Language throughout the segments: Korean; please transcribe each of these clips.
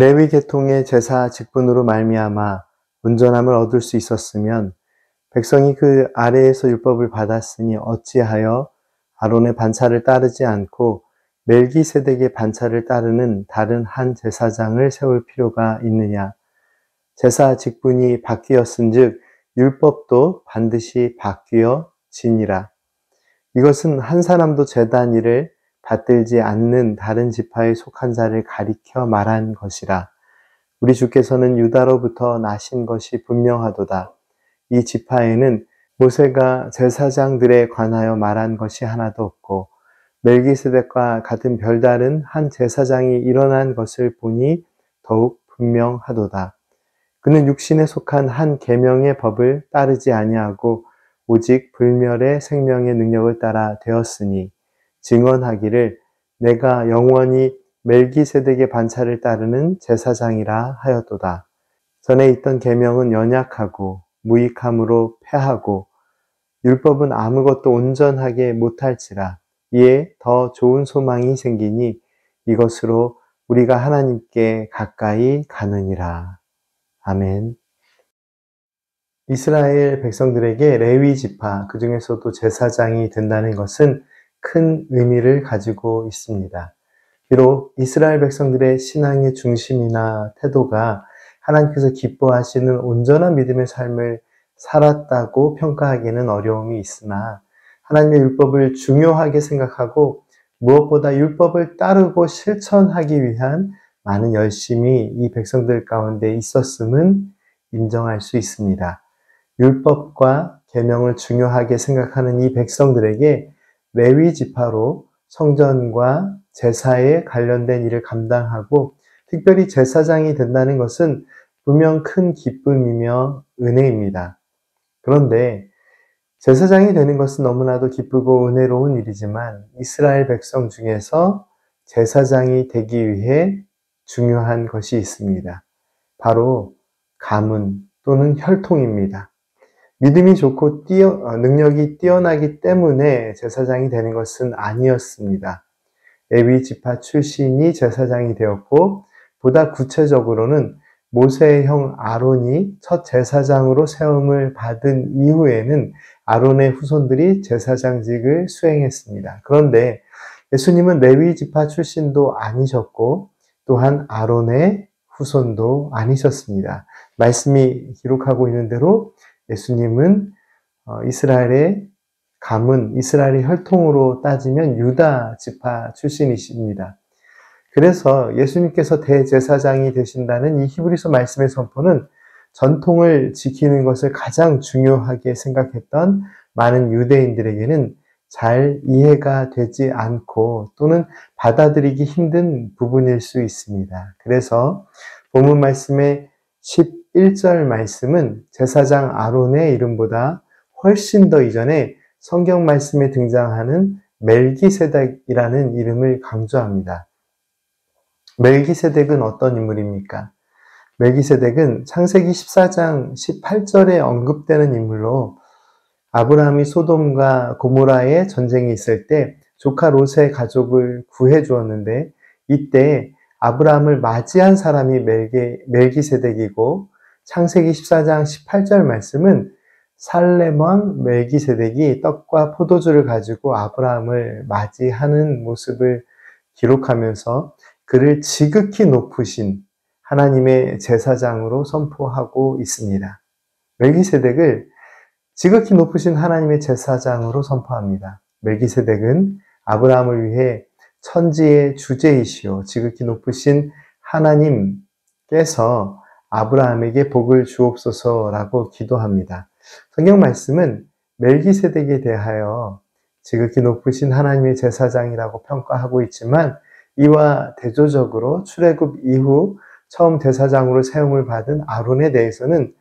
레위 계통의 제사 직분으로 말미암아 온전함을 얻을 수 있었으면 백성이 그 아래에서 율법을 받았으니 어찌하여 아론의 반차를 따르지 않고 멜기세덱의 반차를 따르는 다른 한 제사장을 세울 필요가 있느냐? 제사 직분이 바뀌었은즉 율법도 반드시 바뀌어 지니라. 이것은 한 사람도 제단 일을 받들지 않는 다른 지파에 속한 자를 가리켜 말한 것이라. 우리 주께서는 유다로부터 나신 것이 분명하도다. 이 지파에는 모세가 제사장들에 관하여 말한 것이 하나도 없고 멜기세덱과 같은 별다른 한 제사장이 일어난 것을 보니 더욱 분명하도다. 그는 육신에 속한 한 계명의 법을 따르지 아니하고 오직 불멸의 생명의 능력을 따라 되었으니 증언하기를 내가 영원히 멜기세덱의 반차를 따르는 제사장이라 하였도다. 전에 있던 계명은 연약하고 무익함으로 패하고 율법은 아무것도 온전하게 못할지라 이에 더 좋은 소망이 생기니 이것으로 우리가 하나님께 가까이 가느니라. 아멘. 이스라엘 백성들에게 레위 지파, 그 중에서도 제사장이 된다는 것은 큰 의미를 가지고 있습니다. 비록 이스라엘 백성들의 신앙의 중심이나 태도가 하나님께서 기뻐하시는 온전한 믿음의 삶을 살았다고 평가하기는 어려움이 있으나 하나님의 율법을 중요하게 생각하고 무엇보다 율법을 따르고 실천하기 위한 많은 열심이 이 백성들 가운데 있었음은 인정할 수 있습니다. 율법과 계명을 중요하게 생각하는 이 백성들에게 레위 지파로 성전과 제사에 관련된 일을 감당하고 특별히 제사장이 된다는 것은 분명 큰 기쁨이며 은혜입니다. 그런데 제사장이 되는 것은 너무나도 기쁘고 은혜로운 일이지만 이스라엘 백성 중에서 제사장이 되기 위해 중요한 것이 있습니다. 바로 가문 또는 혈통입니다. 믿음이 좋고 뛰어, 어, 능력이 뛰어나기 때문에 제사장이 되는 것은 아니었습니다. 에위 지파 출신이 제사장이 되었고 보다 구체적으로는 모세의 형 아론이 첫 제사장으로 세움을 받은 이후에는 아론의 후손들이 제사장직을 수행했습니다. 그런데 예수님은 레위 지파 출신도 아니셨고 또한 아론의 후손도 아니셨습니다. 말씀이 기록하고 있는 대로 예수님은 어, 이스라엘의 가문, 이스라엘의 혈통으로 따지면 유다 지파 출신이십니다. 그래서 예수님께서 대제사장이 되신다는 이 히브리서 말씀의 선포는 전통을 지키는 것을 가장 중요하게 생각했던 많은 유대인들에게는 잘 이해가 되지 않고 또는 받아들이기 힘든 부분일 수 있습니다. 그래서 본문 말씀의 11절 말씀은 제사장 아론의 이름보다 훨씬 더 이전에 성경 말씀에 등장하는 멜기세덱이라는 이름을 강조합니다. 멜기세덱은 어떤 인물입니까? 멜기세덱은 창세기 14장 18절에 언급되는 인물로 아브라함이 소돔과 고모라의 전쟁이 있을 때 조카 롯의 가족을 구해 주었는데 이때 아브라함을 맞이한 사람이 멜기, 멜기세덱이고 창세기 14장 18절 말씀은 왕 멜기세덱이 떡과 포도주를 가지고 아브라함을 맞이하는 모습을 기록하면서 그를 지극히 높으신 하나님의 제사장으로 선포하고 있습니다. 멜기세덱을 지극히 높으신 하나님의 제사장으로 선포합니다. 멜기세덱은 아브라함을 위해 천지의 주제이시오 지극히 높으신 하나님께서 아브라함에게 복을 주옵소서라고 기도합니다. 성경 말씀은 멜기세덱에 대하여 지극히 높으신 하나님의 제사장이라고 평가하고 있지만 이와 대조적으로 출애굽 이후 처음 대사장으로 세움을 받은 아론에 대해서는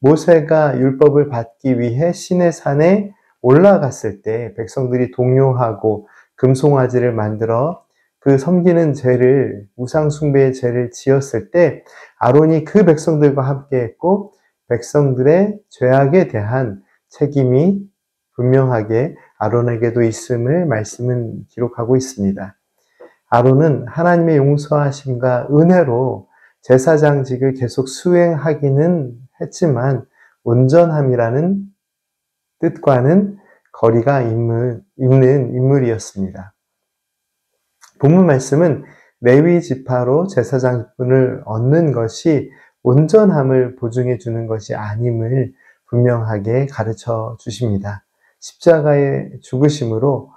모세가 율법을 받기 위해 신의 산에 올라갔을 때 백성들이 동요하고 금송아지를 만들어 그 섬기는 죄를 우상 숭배의 죄를 지었을 때 아론이 그 백성들과 함께 했고 백성들의 죄악에 대한 책임이 분명하게 아론에게도 있음을 말씀은 기록하고 있습니다. 아론은 하나님의 용서하심과 은혜로 제사장직을 계속 수행하기는 했지만 온전함이라는 뜻과는 거리가 있는 인물이었습니다. 본문 말씀은 레위 지파로 제사장 분을 얻는 것이 온전함을 보증해 주는 것이 아님을 분명하게 가르쳐 주십니다. 십자가의 죽으심으로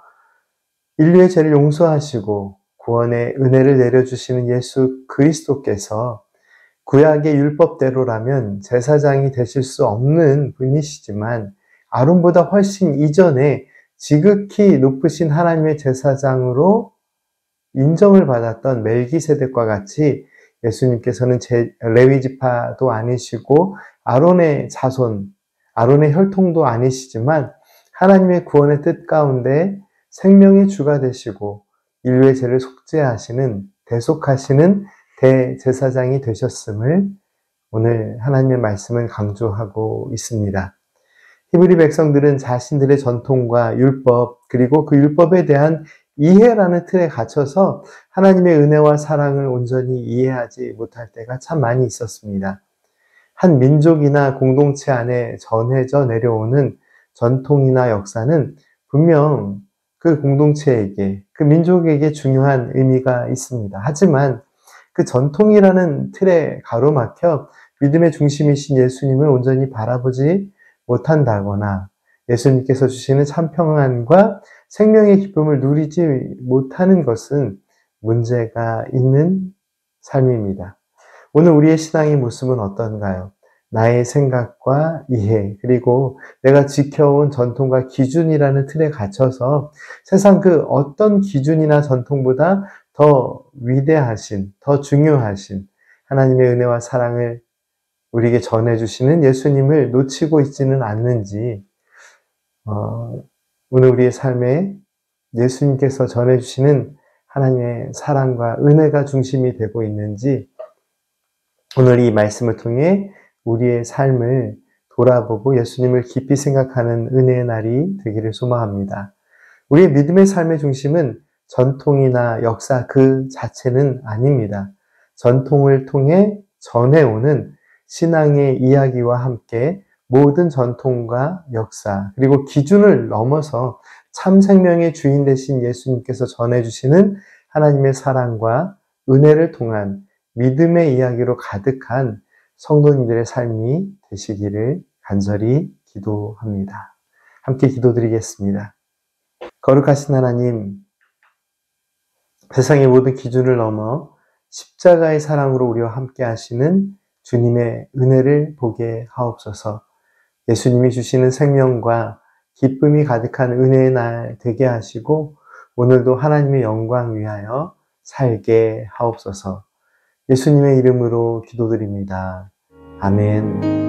인류의 죄를 용서하시고 구원의 은혜를 내려주시는 예수 그리스도께서 구약의 율법대로라면 제사장이 되실 수 없는 분이시지만 아론보다 훨씬 이전에 지극히 높으신 하나님의 제사장으로 인정을 받았던 멜기세덱과 같이 예수님께서는 제, 레위 지파도 아니시고 아론의 자손, 아론의 혈통도 아니시지만 하나님의 구원의 뜻 가운데 생명의 주가 되시고 인류의 죄를 속죄하시는 대속하시는 대제사장이 되셨음을 오늘 하나님의 말씀을 강조하고 있습니다. 히브리 백성들은 자신들의 전통과 율법 그리고 그 율법에 대한 이해라는 틀에 갇혀서 하나님의 은혜와 사랑을 온전히 이해하지 못할 때가 참 많이 있었습니다. 한 민족이나 공동체 안에 전해져 내려오는 전통이나 역사는 분명 그 공동체에게, 그 민족에게 중요한 의미가 있습니다. 하지만 그 전통이라는 틀에 가로막혀 믿음의 중심이신 예수님을 온전히 바라보지 못한다거나 예수님께서 주시는 참 평안과 생명의 기쁨을 누리지 못하는 것은 문제가 있는 삶입니다. 오늘 우리의 신앙의 모습은 어떤가요? 나의 생각과 이해, 그리고 내가 지켜온 전통과 기준이라는 틀에 갇혀서 세상 그 어떤 기준이나 전통보다 더 위대하신, 더 중요하신 하나님의 은혜와 사랑을 우리에게 전해주시는 예수님을 놓치고 있지는 않는지, 어, 오늘 우리의 삶에 예수님께서 전해주시는 하나님의 사랑과 은혜가 중심이 되고 있는지, 오늘 이 말씀을 통해 우리의 삶을 돌아보고 예수님을 깊이 생각하는 은혜의 날이 되기를 소망합니다. 우리의 믿음의 삶의 중심은 전통이나 역사 그 자체는 아닙니다. 전통을 통해 전해오는 신앙의 이야기와 함께 모든 전통과 역사, 그리고 기준을 넘어서 참 생명의 주인 되신 예수님께서 전해주시는 하나님의 사랑과 은혜를 통한 믿음의 이야기로 가득한 성도님들의 삶이 되시기를 간절히 기도합니다. 함께 기도드리겠습니다. 거룩하신 하나님, 세상의 모든 기준을 넘어 십자가의 사랑으로 우리와 함께 하시는 주님의 은혜를 보게 하옵소서 예수님이 주시는 생명과 기쁨이 가득한 은혜의 날 되게 하시고 오늘도 하나님의 영광 위하여 살게 하옵소서 예수님의 이름으로 기도드립니다. 아멘.